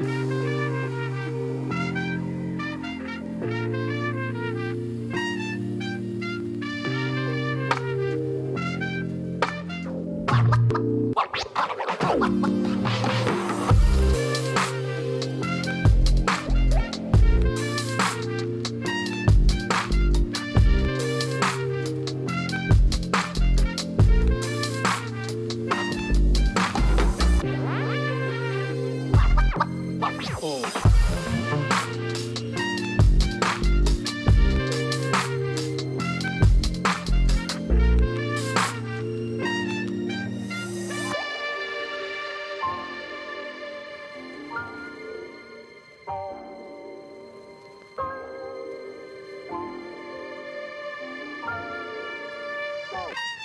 What? Oh.